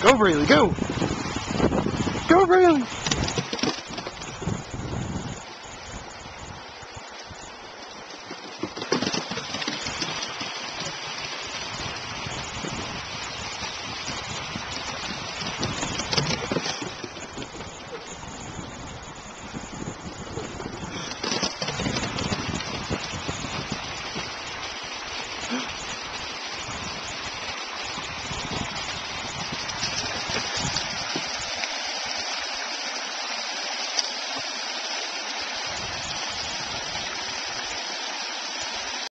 Go, Braylon. go! Go, Braylon.